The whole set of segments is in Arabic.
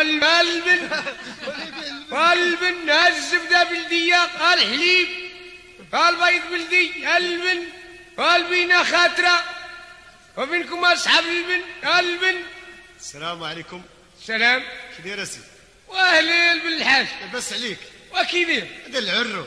البن والبن الزبدة بلدية الحليب البيض بلدي البن والبينة خاترة ومنكم أصحاب البن البن السلام عليكم. سلام. كي داير أسي؟ واهلين بالحاج. لاباس عليك. وكي دير هذا العرو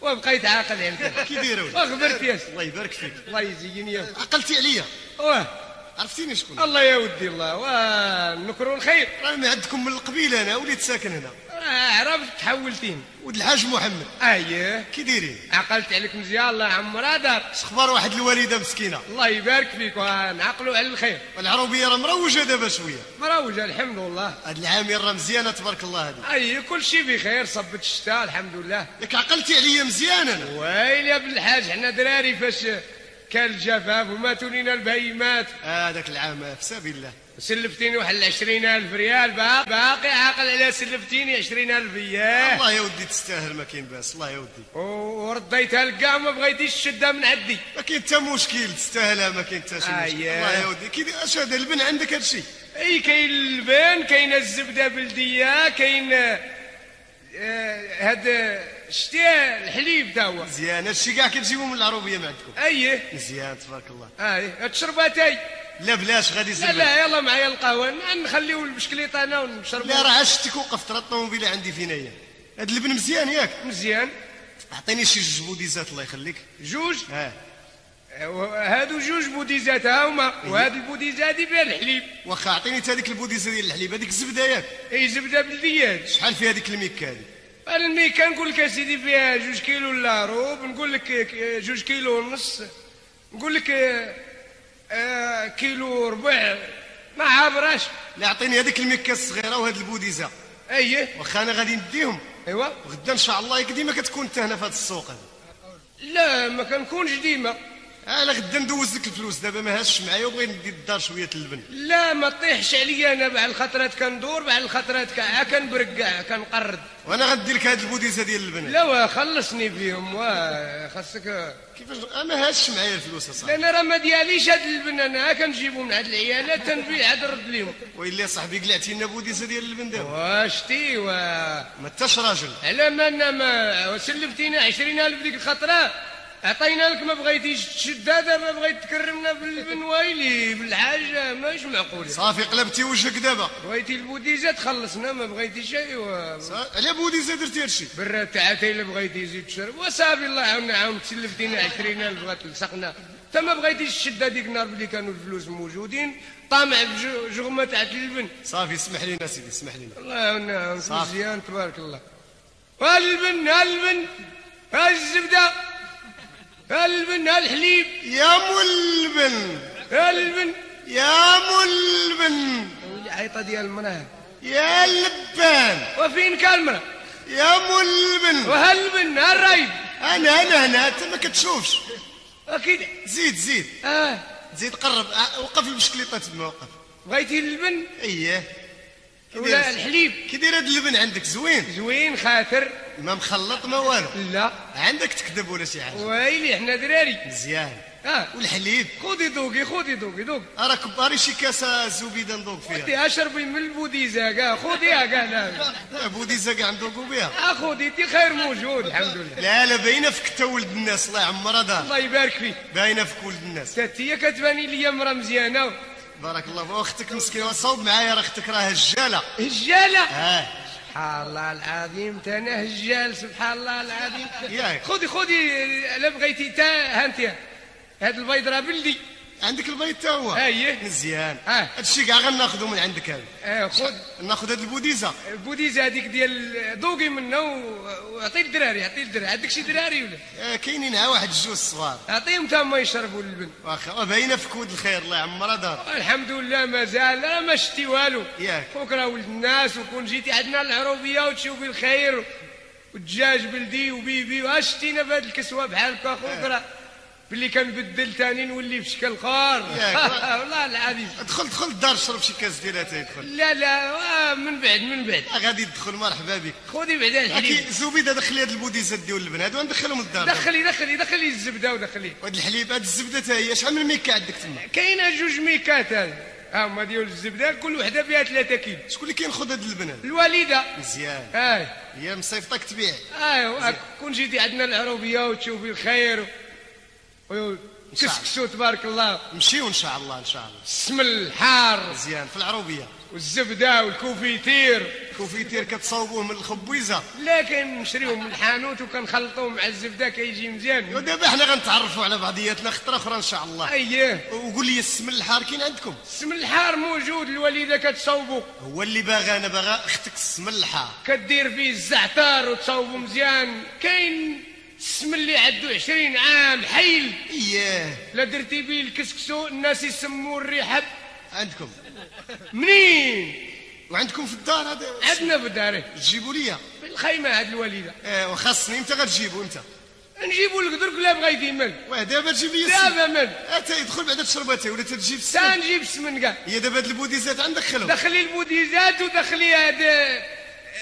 وبقيت عاقل انت كي داير ولد واخبرت يا الله يبارك فيك. الله يزيني يا عقلتي عليا. واه. عرفتيني شكون؟ الله يا ودي الله ونكر الخير. راني عندكم من القبيله أنا وليت ساكن هنا. آه، عرفت تحولتين ولد الحاج محمد. اييه كي دايرين عقلت عليك مزيان الله عمرها دار أخبار واحد الوالده مسكينة. الله يبارك فيك ونعقلوا على الخير. العروبية راه مروجة دابا شوية. مروجة الحمد لله. هاد العامين راه مزيانة تبارك الله هذه أي كل شيء بخير صبت الشتاء الحمد لله. ياك عقلتي عليا مزيان أنا. ويلي يا ابن الحاج حنا دراري فاش كان الجفاف وماتوا لينا البهيمات. هذاك العام في سبيل الله. سلفتيني واحد العشرين ألف ريال. باقي, باقي عاقل على سلفتيني عشرين ألف إياه الله يا ودي تستاهل ما كاين باس. الله يا ودي. ورديتها لك كاع ما بغيتيش تشدها من عندي. ما كاين حتى مشكل تستاهلها ما كاين حتى شي مشكل. أييه. الله يا ودي. كي اش هذا اللبن عندك هذا الشيء أي كاين اللبن كاين الزبدة بلديه كاين آه، هاد شتي الحليب تا هو مزيان. هادشي كاع كتجيبو من العروبية ما عندكم. إيه مزيان تبارك الله. أي. تشرباتي لا بلاش غادي لا زبل لا يلا معايا القهوه نخليو البشكليط أنا ونشرب لا راه عشتك وقفت راه الطوموبيله عندي فينايا هاد اللبن مزيان ياك. مزيان. أعطيني شي جوج بوديزات الله يخليك. جوج؟ ها. هادو جوج بوديزات ها هما. وهاد البوديزة هادي فيها الحليب. واخا أعطيني حتى هذيك البوديزة ديال الحليب. هذيك الزبده ياك. أي زبدة بلديات شحال فيها هذيك الميكا هذه الميكا نقول لك اسيدي فيها جوج كيلو لا روب نقول لك جوج كيلو ونص نقول لك آه، كيلو ربع. ما عابراش لا اعطيني هذيك الميكا الصغيرة وهاد البوديزة. إيه واخا أنا غادي نديهم. أيوا. وغدا إن شاء الله ديما كتكون انت هنا في هذا السوق لا ما كنكونش ديما. أنا غدا ندوز لك الفلوس دابا ما هاش معايا وبغيت ندي الدار شوية اللبن. لا ما طيحش عليا أنا بعد الخطرات كندور بعد الخطرات كاع كنبرقع كنقرد وأنا غندي لك هاد البوديزة ديال اللبن. لا وا خلصني فيهم وا خاصك. كيفاش؟ أنا ما هاش معايا الفلوس أصاحبي. لأن راه ما دياليش هاد البن أنا كنجيبو من عند العيالات تنبيع عاد نرد ليهم. ويلي صاحبي قلعتي لنا بوديزة ديال اللبن دابا. واشتي و ما انتش راجل. على ما أنا ما سلفتينا عشرين ألف ديك الخطرة؟ عطينا لك ما بغيتيش تشد هذا ما بغيت تكرمنا بالبن ويلي بالحاجة ماش معقولة. صافي قلبتي وجهك دابا. بغيتي البوديزة تخلصنا ما بغيتيش ايوا على بوديزة درتي هادشي. برا تاعتي اللي بغيتي تزيد تشرب وصافي الله يعاوننا عاون تسلفتينا عشرين ألف بغات تلصقنا. انت ما بغيتيش تشد هذيك النهار بلي كانوا الفلوس موجودين طامع بجغمة تاع اللبن صافي اسمح لينا سيدي اسمح لينا. الله يعاوننا. مزيان تبارك الله. البن البن الزبدة. البن الحليب. يا ملبن. البن يا ملبن. عيطة ديال المراه يا اللبان وفين كالمرة يا ملبن. وهالبن الرايب أنا أنا هنا أنت ما كتشوفش. أكيد. زيد زيد. آه. زيد قرب. آه، وقف البشكليطه تما وقف بغيتي اللبن؟ اييه ولا الحليب. كي داير هاد اللبن عندك زوين. زوين خاطر. ما مخلط ما والو. لا. عندك تكذب ولا شي حاجة؟ ويلي إحنا دراري. مزيان. آه. والحليب؟ خذي دوقي خذي دوقي دوق. راه كباري شي كاسة زبيدة ندوق فيها. خذي اشربي من البوديزة كاع. خذيها كاع. لا. بوديزة كاع ندوقوا بها آه، خذي أنت خير موجود الحمد لله. لا لا باينة فيك تا ولد الناس الله يعمرها دار. الله يبارك فيك. باينة فيك ولد الناس. حتى هي كتباني لي مرة مزيانة. بارك الله فيك. أختك مسكينة صوب معايا راه أختك راه هجالة. هجالة؟ آه. سبحان الله العظيم تا أنا هجال سبحان الله العظيم. خذي خذي لا بغيتي تا هانتي هاد البيض راه بلدي. عندك البيض تا هو. اييه مزيان. آه. هادشي كاع غناخذو من عندك هذا. آه خذ. ناخذ هاد البوديزة. البوديزة هذيك ديال ذوقي منها وعطي الدراري عطي الدراري عندك شي دراري ولا؟ آه كاينين ها واحد الجوج صغار. أعطيهم تا هما يشربوا اللبن واخا باينة فيك ولد الخير الله يعمرها دار الحمد لله مازال راه ما شتي والو. ياك. فوق راه ولد الناس وكون جيتي عندنا العروبية وتشوفي الخير. والدجاج بلدي وبيبي وأشتينا بهاد الكسوة بحالك أخوك. راه باللي كنبدل تاني نولي في شكل خار. والله العظيم. دخل دخل الدار شرب شي كاس ديال اتاي دخل. لا لا آه، من بعد من بعد. آه، غادي تدخل مرحبا بك. خذي بعدا الحليب زبيدة دخلي هاد البوديزه ديال اللبن هادو ندخلهم للدار. دخلي دخلي دخلي الزبدة ودخلي. وهاد الحليب هاد الزبدة تا هي شحال من ميكا عندك تما؟ كاينة جوج ميكات ها هما ديال الزبدة كل وحدة فيها 3 كيلو. شكون اللي كينخذ هاد اللبن الوالدة. مزيان. اي هي مصيفطك تبيع ايوا كون جيتي عندنا العروبية وتشوفي الخير. كسكسو تبارك الله. نمشيو ان شاء الله إن شاء الله. السم الحار. مزيان. في العروبية. والزبدة وال confiture. confiture كتصاوبوه من الخبيزة. لا كنشريوهم من الحانوت وكنخلطوهم مع الزبدة كيجي مزيان. ودابا حنا غنتعرفوا على بعضياتنا خطرة أخرى إن شاء الله. أييه. وقول لي السم الحار كاين عندكم؟ السم الحار موجود الوالده كتصوبو. هو اللي باغي أنا باغا أختك السم الحار. كدير فيه الزعتر وتصوبو مزيان. كاين السم اللي عنده عشرين عام حيل. إياه. لا درتي بيه الكسكسو الناس يسموه الرحب عندكم. منين؟ وعندكم في الدار هذا؟ عندنا في داره تجيبوا لي. في الخيمه هاد الوالده آه وخاصني. إمتى غتجيبوا إمتى نجيبو لك درك لا بغيتي من واه دابا تجيب لي دابا من اتا يدخل بعدا تشرباتي ولا تجيب السم تا نجيب السمن كاع هي دابا هاد البوديزات عندك خلو. دخلي البوديزات ودخلي هاد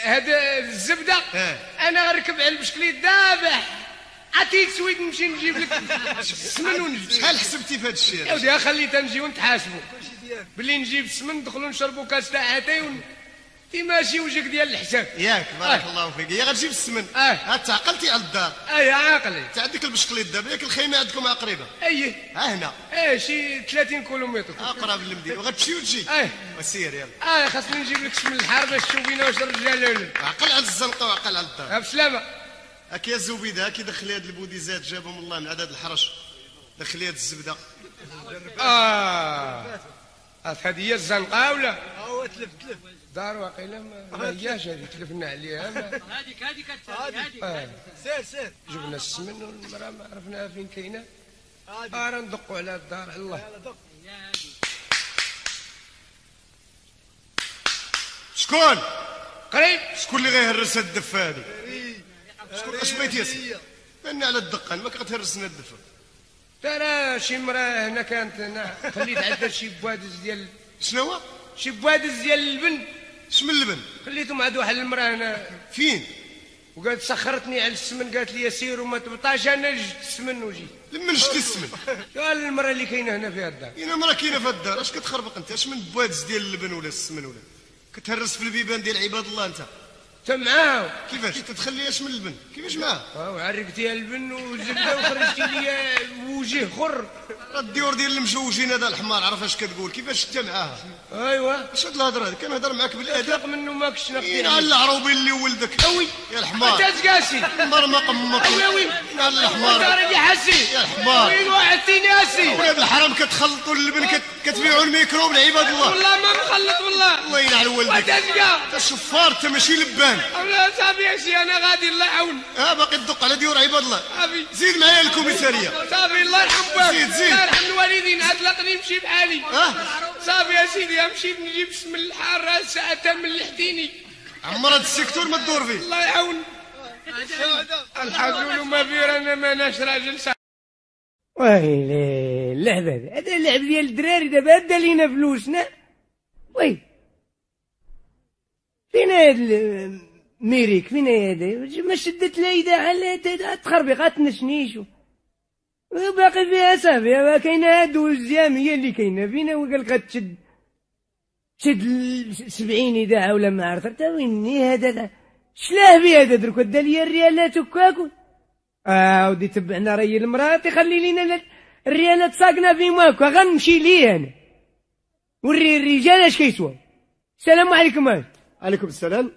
هاد الزبدة. آه. أنا غنركب على البشكليت دابا عطيت سويد نمشي نجيب لك السمن ونجي شحال حسبتي في هاد الشيء؟ يا هذا؟ ودي خلي تنجيو نتحاسبوا باللي نجيب السمن ندخلوا نشربوا كاس تاع اتاي ون... ماشي وجهك ديال الحساب. ياك بارك آه. الله فيك. هي غتجيب السمن. آه. تعقلتي على الدار. اي عاقلي انت عندك البشكليت دابا ياك الخيمه عندكم قريبه أي. ها هنا. إيه شي 30 كيلومتر. أقرب للمدينه وغتمشي وتجي. آه. وسير يلا. آه خاصني نجيب لك سم الحار باش تشوفينا واش الرجال ولا لا. عقل على الزنقة وعقل على الدار. ها بسلامة. هاك يا الزبيدة هاك دخلي هاد البوديزات جابهم الله من عدد الحرش. دخلي هاد الزبدة. آه. هاد هي الزنقة ولا؟ هو تلف تلف. دار واقيلا ما هياش هذه تلفنا عليها. هذيك هذيك هذيك. سير سير. جبنا السمن والمرأة ما عرفناها فين كاينة. آه راه ندقوا على الدار على الله شكون؟ قريب. شكون اللي غيهرس هاد الدفة هادي؟ شكون اش بغيتي يا سيدي أنا على الدقان ما كتهرسنا الدفه ترى شي مراه هنا كانت هنا خليت عندها شي بوادز ديال شنو شي بوادز ديال اللبن شمن اللبن خليتهم عند واحد المراه هنا. فين؟ وقالت سخرتني على السمن قالت لي سير وما تبطاش أنا جبت السمن وجيت. لمن شتي السمن؟ قال المراه اللي كاينة هنا في الدار. أنا مرا كاينة في الدار. أش كتخربق أنت؟ أش من بوادز ديال اللبن ولا السمن ولا؟ كتهرس في البيبان ديال عباد الله أنت. انت معاه كيفاش؟ تتخلي اش من اللبن كيفاش معاه؟ أه البن والزبدة وخرجتي لي وجه خر. الديور ديال المجوجين هذا الحمار عرف اش كتقول؟ كيفاش انت معاها ايوا اش هاد الهضرة هادي كنهضر معاك بالأدب. اطلق منه ما كش اين نقدر على العروبي اللي ولدك. اوي يا الحمار. أنت تقاسي مرمق أمك اوي اوي اين على أنت الحمار راجع حسي يا الحمار. وين وعدتيني اسي ولاد الحرام كتخلطوا اللبن كت... كتبيعوا الميكروب لعباد الله والله ما مخلط والله. الله ينعل تلقى أنت شفار أنت ماشي لبان. ولا صافي يا شي أنا غادي الله يعاون. ها باقي تدق على ديور عباد الله صافي زيد معايا الكوميسارية. صافي الله يرحم باك زيد، زيد. الله يرحم الوالدين. اطلقني نمشي بحالي. ها؟ صافي يا سيدي مشيت نجيب اسم الحارة ساعتها من لحتيني عمر هذا السيكتور ما تدور فيه. الله يعاون. الحزول ما في رانا ما ناش راجل ويلي اللعب هذا هذا اللعب ديال الدراري دابا دا لينا فلوسنا. وي فين هاد ميريك؟ فين هذا ما شدت لا اذاعه لا تخربق غتنشنيش باقي فيها صافي كاينة هاد والزيام هي اللي كاينة. فينا وقال لك غتشد؟ شد ال- سبعين اذاعه ولا ما عرفت. تا ويني هذا؟ شلاه بي هذا درك دا ليا الريالات وكاكو آه ودي تبعنا ري المرأة تخلي لينا ال- الريالات ساقنا في ماكو. غنمشي ليه أنا. وري الرجال اش كيسوا السلام عليكم هاي. عليكم السلام.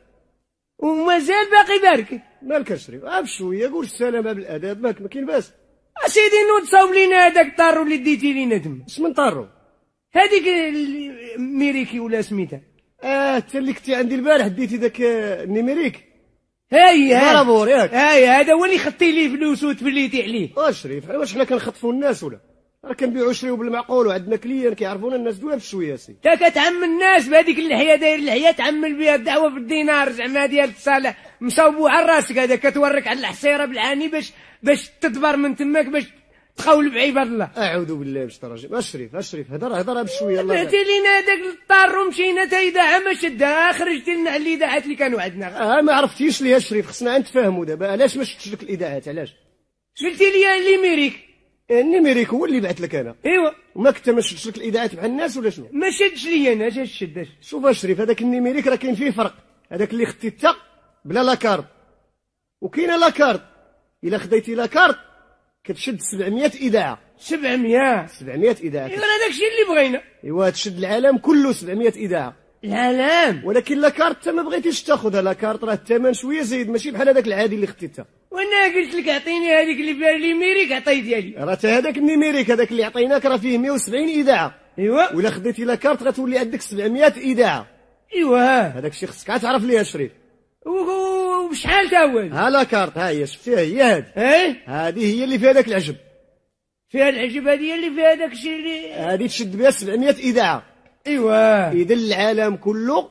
ومازال باقي بارك. مالك شريف عاب شوية قول السلام بالآداب ماك ما كاين باس أسيدي نوض صاوب لينا هذاك الطارو اللي ديتي لينا تما اش من طارو؟ هذيك ال- ميريكي ولا سميتها؟ آه انت اللي كنتي عندي البارح ديتي ذاك ال numérique. هاي هاي. هاي هذا هو اللي خطي لي فلوس وتفليتي عليه. آه شريف واش حنا كنخطفوا الناس ولا؟ راه كنبيعوا شريو بالمعقول وعندنا clients كيعرفونا الناس دواب بشوية سي تا كتعم الناس بهذيك اللحيه داير اللحيه تعمل بها الدعوه في الدينار زعما ديال الصالح مصوبو على راسك هذا كتورك على الحصيرة بالعاني باش باش تدبر من تماك باش تخول بعباد الله. أعوذ بالله باش شريف ما شريف هضر هضر بشوية الله بعتي لينا هذاك الطار ومشينا تا اذاعه ما شدها خرجت لنا على الإذاعات اللي كانوا عندنا. آه ما عرفتيش ليه شريف خصنا نتفاهموا دابا. علاش ما شفتش لك الإذاعات؟ علاش؟ قلتي لي اللي numérique ال numérique هو اللي بعت لك أنا. ايوا وما كنت ما شدتش لك الاذاعات بحال الناس ولا شنو؟ ما شدش لي أنا اش شد اش شوف اشرف هذاك ال numérique راه كاين فيه فرق. هذاك اللي خديت انت بلا la carte وكاينة la carte إلا خديتي la carte كتشد 700 اذاعه 700 700 اذاعه إيوا هذاك الشيء اللي بغينا. إيوا تشد العالم كله 700 اذاعه العالم ولكن la carte انت ما بغيتيش تاخذها. la carte راه الثمن شوية زايد ماشي بحال هذاك العادي اللي خديت انت وأنا قلت لك اعطيني هذيك اللي فيها numérique عطيت ديالي راه هذاك ال numérique هذاك اللي عطيناك راه فيه 170 اذاعه ايوا ولا خديتي la carte غتولي عندك 700 اذاعه ايوا هذاك الشيء خصك تعرف ليه شريف وبشحال تا هو ها لاكارت ها هي شفتيها هي هذه. إيه؟ هذه هي اللي فيها ذاك العجب. فيها العجب هذه اللي فيها داك الشيء اللي هذه تشد بها 700 اذاعه ايوا إذا العالم كله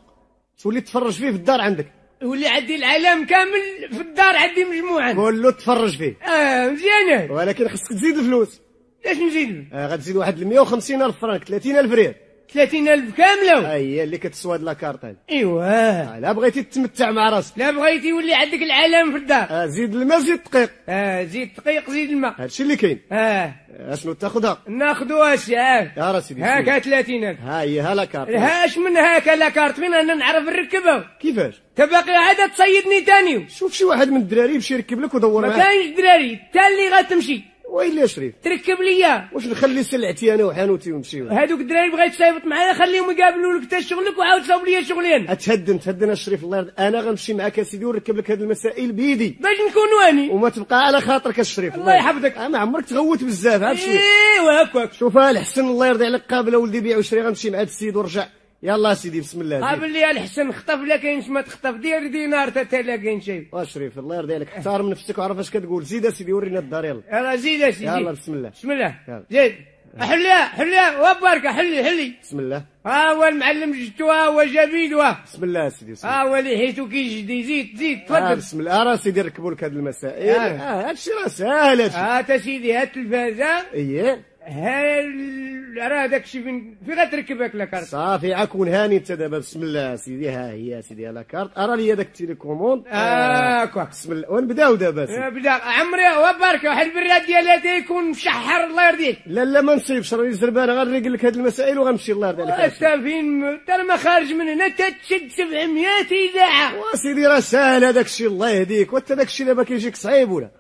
تولي تفرج فيه في الدار عندك. واللي عندي العالم كامل في الدار عندي مجموعة كله تفرج فيه. آه مزيانة. ولكن خصك تزيد الفلوس. اش نزيد؟ آه غتزيد واحد 150 ألف فرنك 30 ألف ريال. 30000 كاملة. ها هي اللي كتسوى هاد la carte هذه ايوا آه، لا بغيتي تتمتع مع راسك. لا بغيتي يولي عندك العالم في الدار. آه زيد الماء زيد الدقيق. آه زيد دقيق زيد الماء. هادشي اللي كاين. آه. آه شنو تاخذها؟ ناخذوا اش آه يا راه سيدي هاكا 30000 ها هي ها la carte هاش من هاكا la carte فين أنا نعرف نركبها. كيفاش؟ تبقى عاد تصيدني تاني. شوف شي واحد من الدراري يمشي يركب لك ودور ما معاك. كاينش دراري. تا اللي غتمشي. ويلي يا شريف. تركب ليا واش نخلي سلعتي أنا وحانوتي ونمشيو؟ هادوك الدراري بغيت تصيفط معايا خليهم يقابلوا لك تا شغلك وعاود صاوب لي شغلي أنا أتهدن تهدن الشريف الله أنا غنمشي معاك اسيدي ونركب لك هاد المسائل بيدي. باش نكون واني. وما تبقى على خاطرك الشريف الله يحفظك. آه، ما عمرك تغوت بزاف شوية ايوا هكاك شوف ها الحسن الله يرضي عليك قابله ولدي بيع وشري غنمشي مع هاد السيد ورجع يلا سيدي بسم الله. قابل لي الحسن خطف لا كاينش ما تخطف. دير دينار تا لا كاين شيء واشرف الله. يرضي عليك. اختار من نفسك وعرف اش كتقول. زيد اسيدي ورينا الدار يلا يلا زيد يا سيدي. يلا بسم الله. بسم الله. زيد. حليها حليها وبارك حلي حلي. بسم الله. ها هو المعلم جدو ها هو جميل ها بسم الله سيدي بسم الله. هو لحيتو كيجدي زيد زيد آه تفضل بسم الله. راه سيدي ركبوا لك هاد المسائل. آه. آه هادشي راه ساهل هادشي. ها تا سيدي ها التلفازه اييه ها ال- راه داك الشيء فين فين غتركب هاك la carte صافي عكون هاني انت دابا بسم الله سيدي ها هي سيدي la carte أرى لي داك ال télécommande هاكا بسم الله. ونبداو دابا سيدي. يا بدا. عمري وبارك واحد البراد ديالها يكون مشحر الله يرضيك. لا لا ما نصيبش راني زربان غنريق لك هاد المسائل وغنمشي الله يرضي عليك. انت فين ترى ما خارج من هنا تتشد 700 إذاعة. وسيدي راه ساهل هذاك الشيء الله يهديك. وأنت داك الشيء دابا كيجيك صعيب ولا؟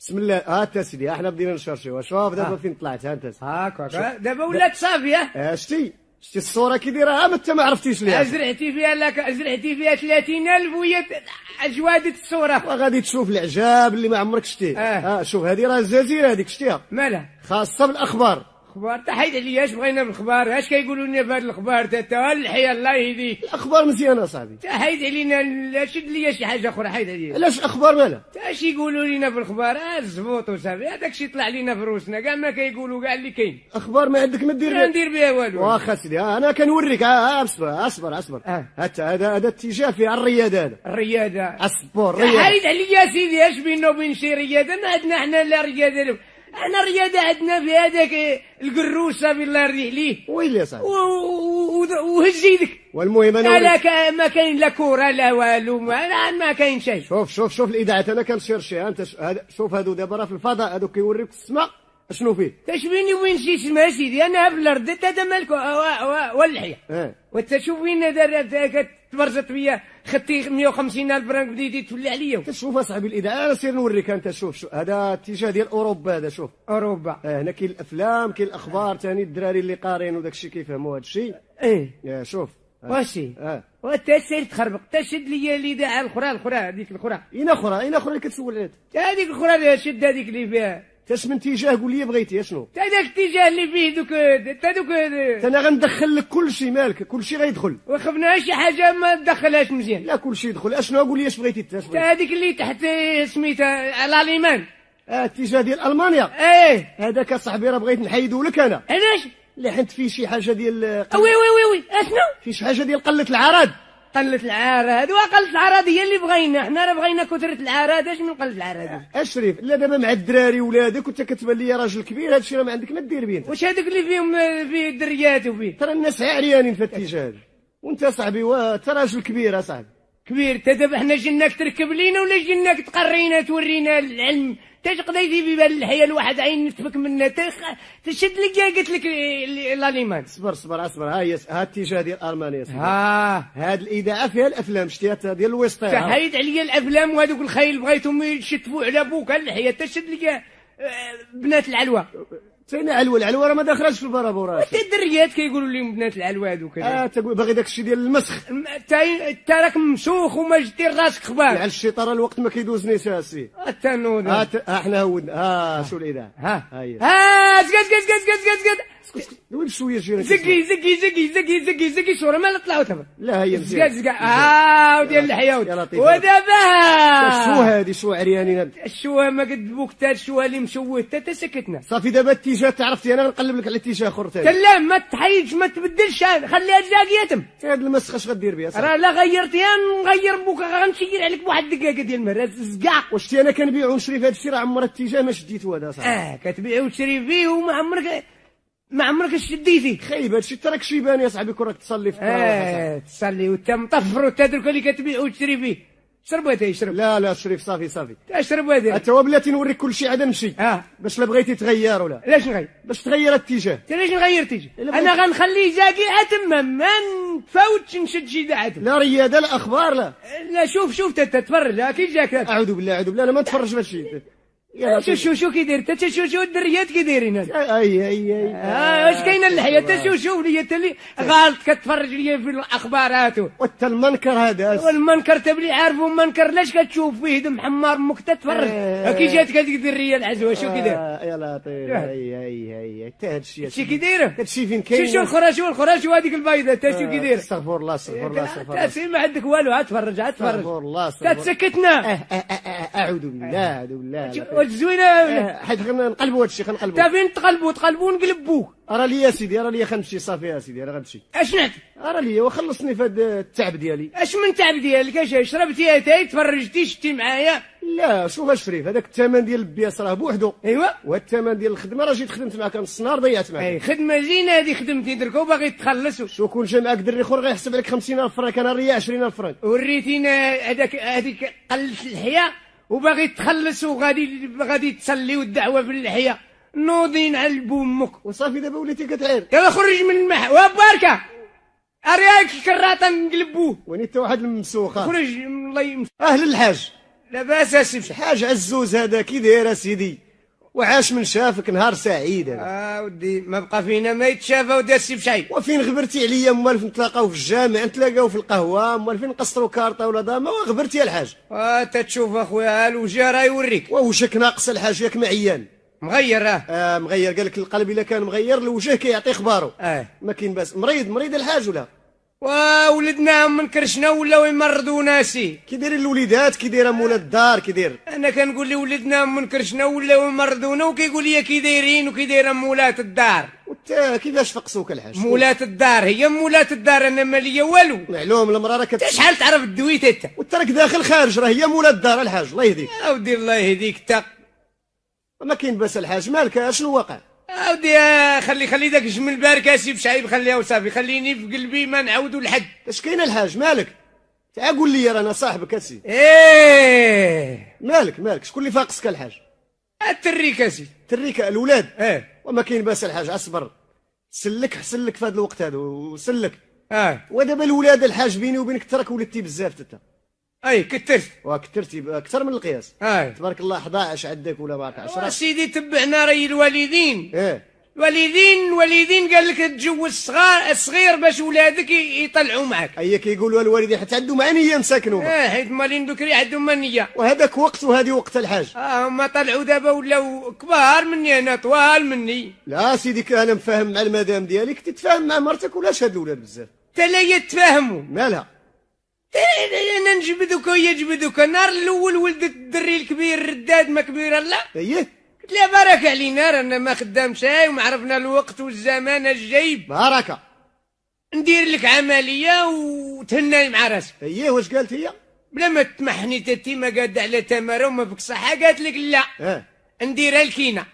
بسم الله. ها أنت سيدي إحنا بدينا نشرشيو شوف دابا فين طلعت؟ ها أنت؟ هاكا دابا ولات صافيه آه شتي. شتي الصورة كي دايره ما أنت ما عرفتيش ليها. زرعتي فيها لك زرعتي فيها 30000 وهي أجوادة الصورة. وغادي تشوف العجاب اللي ما عمرك شتيه. آه. آه شوف هذه راه الجزيره هذيك شتيها. مالها؟ خاصة بالأخبار. أخبار تحيد عليا اش بغينا بالاخبار اش كيقولوا لنا في هاد الأخبار؟ تا الحياة الله يهديك الأخبار مزيانة صاحبي تحيد علينا شد لي شي حاجة أخرى حيد عليا علاش الأخبار مالها تا اش يقولوا لنا في الأخبار؟ الزبوط وصافي هذاك الشيء طلع لنا في روسنا. كاع ما كيقولوا كاع اللي كاين. أخبار ما عندك ما دير ما. ندير بها والو. واخا سيدي آه أنا كنوريك آه آه أصبر أصبر أصبر. حتى هذا هذا اتجاه فيه الرياضة هذا. الرياضة. أصبر حيد عليا سيدي اش بيننا وبين شي رياضة؟ ما عندنا حنا لا رياضة إحنا الرياضة عندنا في هذاك الكروسة بالله يرضي عليه ويلي صاحبي و- و- و- وهز يدك. والمهم أنا لا كا- ما كاين لا كوره لا والو ما, ما كاين شيء. شوف شوف شوف الاذاعات أنا كنشيرشي أنت ش- هذا شوف هادو دابا راه في الفضاء هادو كيوريوك السماء شنو فيه؟ اش بيني وبين شي سما سيدي؟ أنا في الأرض انت هذا مالك و- و- واللحية. آه وأنت شوف وين دار تبرزت بيا خدتي 150 ألف فرنك بديتي تولي عليا. شوف أصاحبي الإذاعة أنا سير نوريك أنت شوف شوف. هذا اتجاه ديال أوروبا هذا شوف. أوروبا. آه هنا كاين الأفلام كاين الأخبار ثاني الدراري اللي قارين وداك الشيء كيفهموا هذا الشيء. إيه. يا شوف. آه. واشي. آه. وأنت سير تخربق. تشد لي الإذاعة الاخرى الاخرى هذيك الاخرى اين أخرى اين أخرى اللي كتسول عليها. هذيك الاخرى شد هذيك اللي فيها. تاش من اتجاه قول لي بغيتي شنو؟ تا داك الاتجاه اللي فيه دوك تا دوك أنا غندخل لك كل شيء مالك كل شيء غيدخل. وخفنا شي حاجة ما تدخلهاش مزيان. لا كل شيء يدخل. أشنو قول لي اش بغيتي أنت تا هذيك اللي تحت سميتها الاليمان آه اتجاه ديال ألمانيا. إيه. هذاك اصاحبي راه بغيت نحيدو لك أنا. علاش؟ اللي حنت فيه شي حاجة ديال وي وي وي وي. أشنو؟ فيه شي حاجة ديال قلة العرض قلة العراد وقلة العراد هي اللي بغينا. حنا راه بغينا كثرة العراد اش من قلة العراد اشرف لا دابا مع الدراري ولادك وأنت كتبان لي راجل كبير هذا الشيء راه ما عندك ما دير به انت واش هذوك اللي فيهم في الدريات وفيه؟ ترى الناس عريانين في الاتجاه هذا وأنت صاحبي وا- انت راجل كبير أصاحبي. كبير دابا حنا جيناك تركب لينا ولا جيناك تقرينا تورينا العلم؟ تاش قضيتي في بال الحياة الواحد؟ عين نتفك منها تشد لك قالت لك ال- لاليمان صبر صبر اصبر. ها هي ها الاتجاه ديال المانيا سيدي. ها. هاد الإذاعة فيها الأفلام شتيها ديال الوسطى. تحيد عليا الأفلام وهذوك الخيل بغيتهم يشتفوا على بوك الحياة. تشد لك آه، بنات العلوة. تينا علوى العلوى راه ما داخلاش في البرابورات حتى الدريات كيقولوا لهم بنات العلوة هذوك آه تقول باغي داك الشيء ديال المسخ. انت راك ممسوخ وما جدير راسك خبار. على الشيطان الوقت ما كيدوزنيش اسي حتى نوض ها ها حنا هودنا ها شو الاذاعه ها. ها هي. ها زقد زقد زقد. زقد وين شوية شي زقي زقي زقي زقي زقي زقي صورة ما طلعوا تما لا هي مزيان زقا ها وديال الحياة يا لطيف. ودابا شو هادي شو عريانين؟ الشوه ما قد بوك تا الشوه اللي مشوه تا تا سكتنا. صافي دابا الاتجاه تعرفتي أنا غنقلب لك على اتجاه آخر ثاني لا ما تحيدش ما تبدلش خليها زاقية تم هاد المسخ اش غدير بها راه لا غيرتيها نغير بوك غنشير عليك بواحد الدقيقة ديال المرة. زقا واش أنا كنبيع ونشري في هاد الشيء راه عمر الاتجاه ما شديتو هذا صافي. آه كتبيع وتشري فيه وما عمرك ما عمرك شديتي خايب هادشي تراك شيبان يا صاحبي كون راك تصلي في آه تصلي وانت مطفر وتدرك اللي كتبيع وتشري فيه. شرب هذا يشرب لا لا شريف صافي صافي. اشرب هذا حتى هو بلاتي نوريك كل شيء عاد نمشي. آه. باش لا بغيتي تغير ولا؟ علاش نغير باش تغير الاتجاه. أنت ليش نغير إلا أنا غنخليه زاقي تما ما نتفاوتش نشد شي دعته لا ريادة لا أخبار لا. لا شوف شوف تت- تتفرج. كي جاك. أعوذ بالله أعوذ بالله أنا ما نتفرج في هادشي. شو شو شو كي داير تا شو شو الدريات كي دايرين اي اي اي آه واش كاينة اللحيه تا شو شوف لي؟ انت اللي غالط كتفرج لي في الاخبارات وانت المنكر هذا. والمنكر تبلي عارف المنكر لاش كتشوف فيه؟ دم حمار أمك تتفرج. آه. كي جاتك هذيك الدرية العزوة شو كي داير آه، يا لطيف. آه. اي اي اي حتى هادشي شي كي دايره هادشي فين شو كاين؟ شو شو الخرا شو هذيك البيضة؟ تا شو كي دايره استغفر الله استغفر الله استغفر الله. ما عندك والو عاد تفرج عاد استغفر تفرج الله استغفر الله آه، آه، آه، آه، أعوذ بالله أعوذ بالله. والزوينه آه، حيت خلينا نقلبوا هادشي تا خنقلبوا فين تقلبوا تقلبوا نقلبوه ارى لي يا سيدي ارى لي غنمشي صافي يا سيدي أنا غنمشي. اش نعت ارى لي وخلصني في هذا التعب ديالي. اش من تعب ديالك؟ اش شربتي اتاي تفرجتي شتي معايا؟ لا شوف شريف هذاك الثمن ديال ال pièces راه بوحدو. ايوا والثمن ديال الخدمة راه جيت خدمت معاك نص نهار ضيعت معاك. أي خدمة زينة هذه خدمتي درك وباغي تخلص شو كون جا معاك دري اخر غيحسب عليك 50000 فرانك. أنا ريا 20000 فرانك. وريتينا هذاك هذيك قلت الحياة. وباغي تخلص وغادي غادي تصلي والدعوة في الحياة نوضين على بومك وصافي دابا وليتي كتعير. يلا خرج من المح. وباركه أرياك الكراطه نقلبوه وين انت واحد المسوخه خرج الله يمس أهل الحاج. لاباس اسف حاج عزوز هذا كي داير سيدي؟ وعاش من شافك نهار سعيد هذا آه ودي ما بقى فينا ما يتشافى ودار سي بشعيب وفين غبرتي عليا موالف نتلاقاو في الجامع نتلاقاو في القهوة موالفين نقصروا كارطة ولا داما وغبرتي الحاج؟ آه تتشوف أخويا الوجه راه يوريك. ووجهك ناقص الحاج ياك معيان. مغير آه آه مغير قال لك القلب إلا كان مغير الوجه كيعطي اخباره آه. ما كاين باس. مريض مريض الحاج ولا؟ وولدنا من كرشنا ولاو يمرضوا ناسي. كي داير الوليدات كي داير مولات الدار كي داير. أنا كنقول لي ولدنا من كرشنا ولاو يمرضونا وكيقول لي كي دايرين وكي دايرة مولات الدار. وانت كيفاش فقسوك الحاج؟ مولات الدار هي مولات الدار أنا ما ليا والو. معلوم المرأة. انت شحال تعرف الدويت أنت؟ وانت راك داخل خارج راه هي مولات الدار الحاج الله يهديك. اودي الله يهديك تا. ما كاين باس الحاج مالك؟ اشنو واقع اودي خلي خلي داك الجمل بارك اسي بشعيب خليها وصافي خليني في قلبي ما نعاودو لحد. اش كاين الحاج؟ مالك؟ تعال قول لي أنا صاحبك اسي إيه. مالك؟ مالك؟ شكون اللي فاقسك الحاج؟ التريك اسي تريك الاولاد إيه. وما كاين باس الحاج اصبر. سلك سلك في هذا الوقت هذا وسلك. آه. ودابا الولاد الحاج بيني وبينك تراك ولدتي بزاف تتا. أي كترت. وكثرتي أكثر من القياس. أي. تبارك الله 11 عندك ولا ما 10 سيدي تبعنا راي الوالدين. إيه. الوالدين الوالدين قال لك تجوز الصغار الصغير باش ولادك يطلعوا معك هيا كيقولوا الوالدين حتى عندهم عنيه مساكنهم آه حيت مالين بكري عندهم منيه وهذاك وقت وهذه وقت الحاج. آه هما طلعوا دابا ولاو كبار مني أنا طوال مني. لا سيدي أنا مفاهم مع المدام ديالك تتفاهم مع مرتك ولاش هاد الأولاد بزاف؟ حتى لا يتفاهموا. مالها؟ أنا نجبدك وهي جبدك النهار الأول ولدت الدري الكبير الرداد ما كبير لا إيه. قلت لها بارك علينا رانا ما خدام شاي وما عرفنا الوقت والزمان الجايب. بركه ندير لك عملية وتهناي مع راسك. إيه واش قالت هي؟ بلا ما تمحني تتي ما قاد على تمارة وما بك صحه قالت لك لا. آه نديرها الكينة.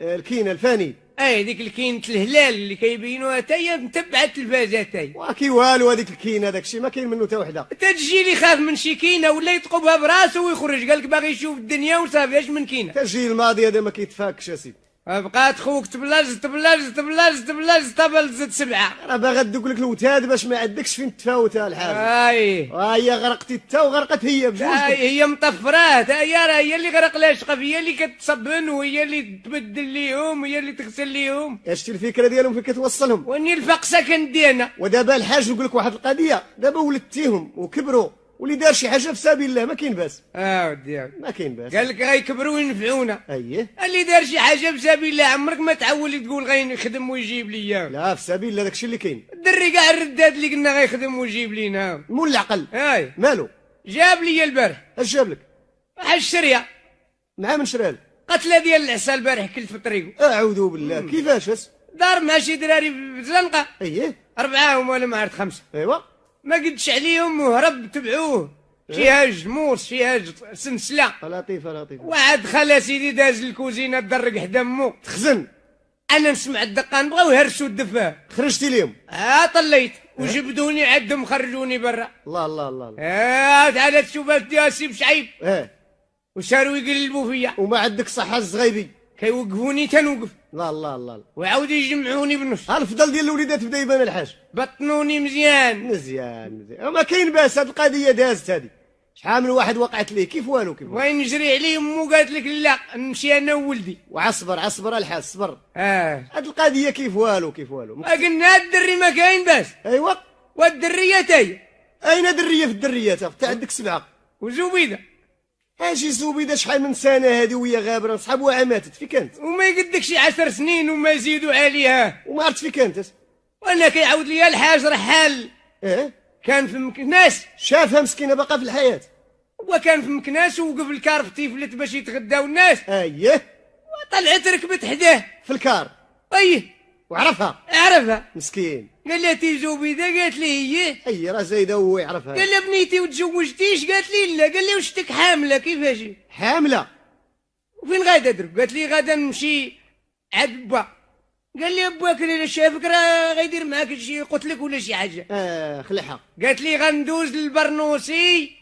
الكينة الفاني. اي ديك الكينة الهلال اللي كيبينوها تا هي متبعة التلفازات هي وكي والو هذيك الكينة داك الشيء ما كاين منه حتى وحدة. تجي لي خاف من شي كينة ولا يتقبها براسو ويخرج قال لك باغي يشوف الدنيا وصافي اش من كينة؟ تجي الماضي هذا ما كيتفاكش اسيدي بقات خوك تبلج تبلج تبلج تبلج تبلج سبعة. راه باغا تدوك لك الوتاد باش ما عندكش فين تفاوتها الحاجة أي. هي غرقتي انت وغرقت هي بجوج هي مطفرات. هي راه هي اللي غرق لها شقف هي اللي كتصبن وهي اللي تبدل ليهم وهي اللي تغسل ليهم. شتي الفكرة ديالهم فين كتوصلهم؟ وأني الفقسة كان ديالنا ودابا الحاج نقول لك واحد القضية. دابا ولدتيهم وكبروا. واللي دار شي حاجة في سبيل الله ما كاين باس. آه ودي. ما كاين باس. قال لك غيكبروا وينفعونا. اييه اللي دار شي حاجة في سبيل الله عمرك ما تعولي تقول غيخدم ويجيب لي. لا في سبيل الله داكشي اللي كاين. الدري كاع الرداد اللي قلنا غيخدم ويجيب لينا. مول العقل. هاي مالو؟ جاب لي البارح. اش جاب لك؟ واحد الشريه مع من شرال قتلة ديال العسل البارح كلت في الطريق أعوذ بالله. كيفاش؟ أس؟ دار مع شي دراري في زنقة. اييه أربعة هما ولا ما عرفت خمسة. ايوا ما قدش عليهم وهرب تبعوه. شي هاج موس شي هاج سنسله لطيفة لطيفة. واحد خلا سيدي داز الكوزينة درق حدا مو. تخزن. أنا نسمع الدقان بغاو يهرسوا الدفاه خرجتي اليوم. آه طليت. وجبدوني عندهم خرجوني برا. الله الله الله, الله. آه تعال تشوف الدياسي بشعيب. آه وصاروا يقلبوا فيا. وما عندك صحة الزغيبي كيوقفوني تنوقف. لا الله الله وعاودوا يجمعوني بالنص. الفضل ديال الوليدات بدا يبان الحاج بطنوني مزيان. مزيان مزيان. ما كاين باس هاد القضية دازت هادي. شحال من واحد وقعت ليه؟ كيف والو كيف وين نجري عليه امو قالت لك لا نمشي أنا وولدي. وعصبر عصبر الحاج صبر. آه. هاد القضية كيف والو كيف والو؟ ما قلنا الدري ما كاين باس. ايوا والدرية تاي. أين دريه في الدريات انت عندك سبعه وزبيده أجي زبيده شحال من سنة هادي وهي غابرة؟ صحابها ماتت في كانت. وما يقدك شي عشر سنين وما يزيدوا عليها. وما عرفت في كانت. وأنا كيعاود لي الحاج رحال آه كان في مكناس. شافها مسكينة باقا في الحياة. هو كان في مكناس ووقف الكار في تيفلت باش يتغداو الناس. اييه طلعت ركبت حداه. في الكار. أيه. وعرفها. عرفها. مسكين. قال لها تي زبيده قالت لي هي. أي راه زايدة وهو يعرفها. قال لها بنيتي وتزوجتيش قالت لي؟ لا قال لي واش تك حاملة كيفاش؟ حاملة. وفين غادا درك قالت لي غادا نمشي عند با قال لي باك الا شافك راه غيدير معاك شي قتلك ولا شي حاجة. آه خلعها. قالت لي غندوز للبرنوسي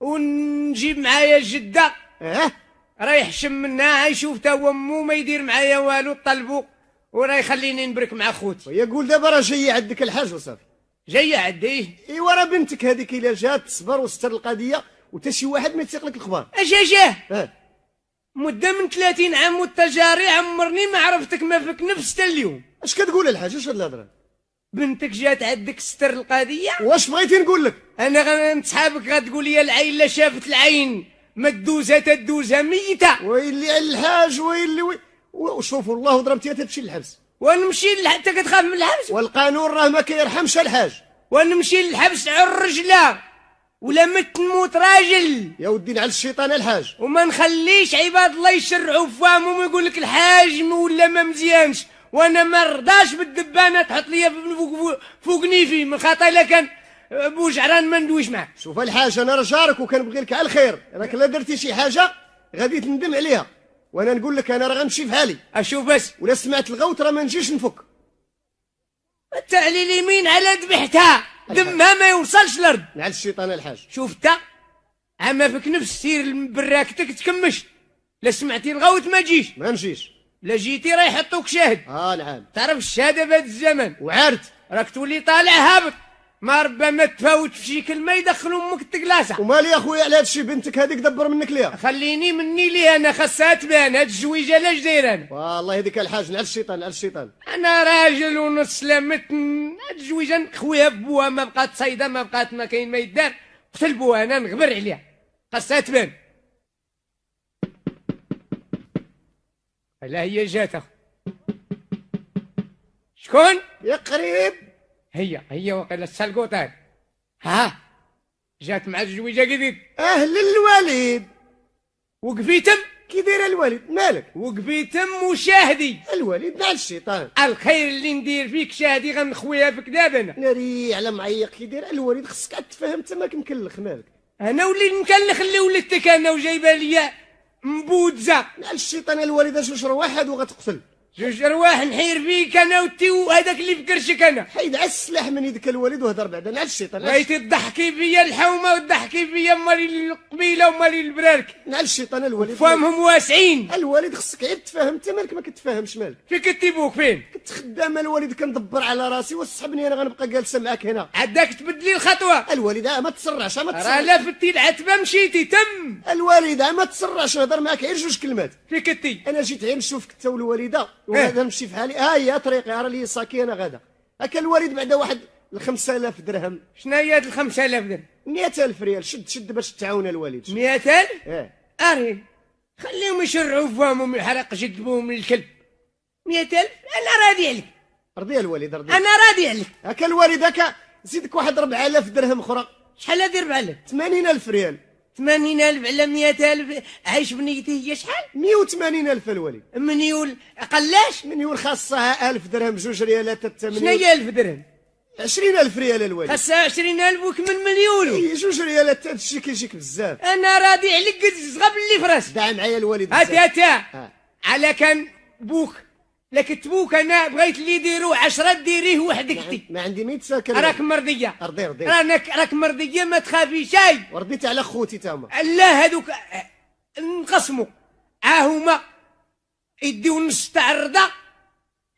ونجيب معايا جده آه؟ راه يحشم منها يشوف تا هو امو ما يدير معايا والو طلبو وراه يخليني نبرك مع خوتي. وهي قول دابا راه جاية عندك الحاج وصافي. جاية عندي. ايوا راه بنتك هذيك إلا جات تصبر وستر القضية وتا شي واحد ما يتسيق لك الخبر. اش جاه آه. مدة من 30 عام والتجاري عمرني ما عرفتك ما فيك نفس تا اليوم. اش كتقول الحاج؟ اش هاد الهضرة؟ بنتك جات عندك ستر القضية؟ واش بغيتي نقول لك؟ أنا صحابك غتقول لي العين لا شافت العين. ما تدوزها تدوزها ميتة. ويلي الحاج ويلي وي وشوفوا الله ضربتيها تمشي للحبس. ونمشي للح- أنت كتخاف من الحبس؟ والقانون راه ما كيرحمش الحاج. ونمشي للحبس عر رجله. ولا مت نموت راجل. يا ودي على الشيطان الحاج. وما نخليش عباد الله يشرعوا في فمهم ويقول لك الحاج ولا ما مزيانش. وأنا ما رضاش بالدبانة تحط لي فوق, فوق, نيفي من خاطر الا كان بوجعران ما ندويش معاه. شوف الحاج أنا راه جارك وكنبغي لك على الخير. راك لا درتي شي حاجة غادي تندم عليها. وأنا نقول لك أنا راه غنمشي في حالي أشوف بس. ولا سمعت الغوت راه ما نجيش نفك. انت على اليمين على ذبحتها. دمها ما يوصلش الأرض. على الشيطان الحاج. شوف انت عما فيك نفس سير براكتك تكمش. لا سمعتي الغوت ما جيش. ما نجيش لا جيتي راه يحطوك شاهد. آه نعم. تعرف الشهادة في هذا الزمن؟ وعارت راك تولي طالع هابط. ما ربما تفاوت في شي كلمة يدخلوا أمك التقلاصه ومالي يا خويا على هاد الشيء بنتك هذيك دبر منك ليها. خليني مني لي أنا خاصها تبان هاد الزويجة لاش داير أنا؟ والله يهديك الحاج على الشيطان على الشيطان. أنا راجل ونص لمت هاد الزويجة خويا بوها ما بقات صيدة ما بقات ما كاين ما يدار. قتل بوها أنا نغبر عليها. خاصها تبان لا هي جات. شكون؟ يا قريب. هي هي وقيلا السلقوطان ها؟ جات مع الزويجه جديد أهل الوالد وقفيتم؟ كي داير الوالد مالك؟ وقفيتم وشاهدي. الوالد مع الشيطان. الخير اللي ندير فيك شاهدي غنخويها فيك دابا. أنا ناري على معيق كي داير. الوالد خصك عاد تفهم انت ماك مكلخ مالك؟ أنا وليت مكلخ اللي ولدتك أنا وجايبة ليا مبوذه مع الشيطان الوالد اش واحد وغتقتل. جوج أرواح نحير فيك أنا وتي وهذاك اللي في كرشك أنا. حيد على السلاح من يدك الوالد وهدر بعدا على الشيطان بغيتي تضحكي فيا الحومة وتضحكي فيا مالي القبيلة ومالي البرارك. على الشيطان الوالد. فهمهم واسعين. الوالد خصك غير تفهم انت مالك ما كتفهمش مالك. في كتبوك فين؟ كنت خدام الوالد كندبر على راسي وسحبني أنا غنبقى جالسه معاك هنا. عداك تبدلي الخطوة. الوالد آه ما تسرعش آه ما راه تسرعش. لفتي العتبة مشيتي تم. الوالد آه ما تسرعش نهضر معاك غير جوج كلمات. في كتي أنا جيت غير نشوفك انت والوالدة. وغادا نمشي في حالي. ها هي طريقي راه لي ساكي أنا غادا هكا الوالد بعدا واحد ال 5000 درهم. شنو هي هاد ال 5000 درهم؟ 100000 ريال. شد شد باش تعاون الوالد. 100000 آه أري. خليهم يشرعوا فمهم يحرق جدبهم الكلب. 100000 أنا راضي عليك. رضي الوالد رضي. أنا راضي عليك. هكا الوالد هكا زيدك واحد 4000 درهم أخرى. شحال هادي 4000 80000 ريال. 80000 على 100000 عايش بنيتي هي شحال؟ 180000 الوالد منيول قلاش؟ منيول خاصها 1000 درهم جوج ريالات حتى شنو هي 1000 درهم؟ 20000 ريال الوالد خاصها 20000 وكمل مليون إيه، جوج ريالات هذا الشيء كيجيك بزاف. أنا راضي عليك زغب اللي في راسك دعم معايا الوالد هات. هات. آه. على كان بوك. لك تبوك أنا بغيت اللي يديروا عشرة ديريه وحدك تي ما عندي 100 ساكن. راك مرضية. رضي رضي راك راك مرضية ما تخافي شاي ورديت على خوتي تاما لا هذوك نقسموا ها هما. يديو نص تاع الرضا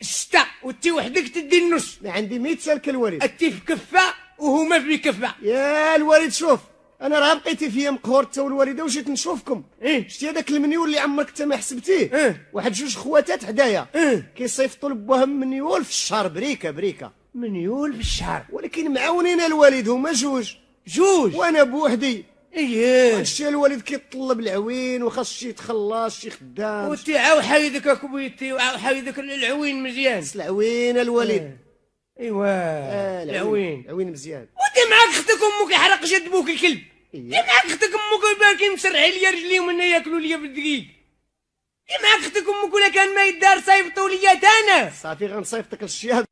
ستة وتي وحدك تدي النص. ما عندي 100 سلك الوالد. انتي في كفة وهما في كفة. يا الوالد شوف. أنا راه بقيتي فيا مقهور انت والوالدة وجيت نشوفكم. إيه. شتي هذاك المنيول اللي عمرك انت ما حسبتيه. إيه. واحد جوج خواتات حدايا. إيه. كيصيفطوا لبوهم منيول في الشهر بريكة بريكة. منيول في الشهر. ولكن معاونين الوالد هما جوج. جوج؟ وأنا بوحدي. إيه. هادشي الوالد كيطلب العوين وخاص شي يتخلص شي خدام. وتي عاو حيدك اكبيتي وعاو حيدك العوين مزيان. العوين الوالد. إيوا آه، العوين. العوين. مزيان. ودي معاك أختك أمك يحرق جد بوك الكلب. دي معاك أختك أمك باكي مسرعي ليا رجليهم هنا ياكلوا ليا بالدقيق دي معاك أختك أمك ولا كان ما يدار صيفطوا ليا أنا صافي غنصيفطك للشياد